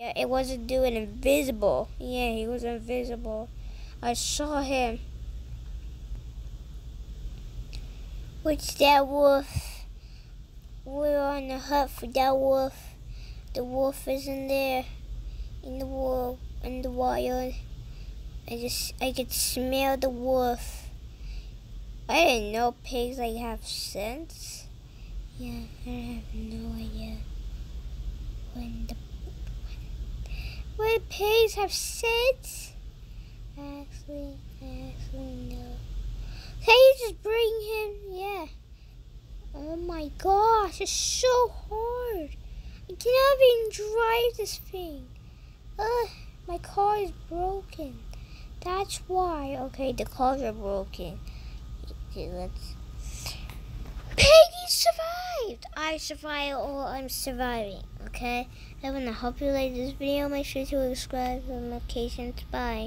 Yeah, it wasn't doing invisible. Yeah, he was invisible. I saw him. Which that wolf? We're on the hunt for that wolf. The wolf isn't there in the wolf in the wild. I just I could smell the wolf. I didn't know pigs like have sense. Yeah, I have no idea when the pigs have sense. Actually, actually no. Can you just bring him? Yeah. Oh my gosh, it's so hard. I cannot even drive this thing. Ugh, my car is broken. That's why. Okay, the cars are broken. Okay, let's. Peggy survived! I survived or I'm surviving, okay? I want to hope you like this video. Make sure to subscribe for notifications. Bye.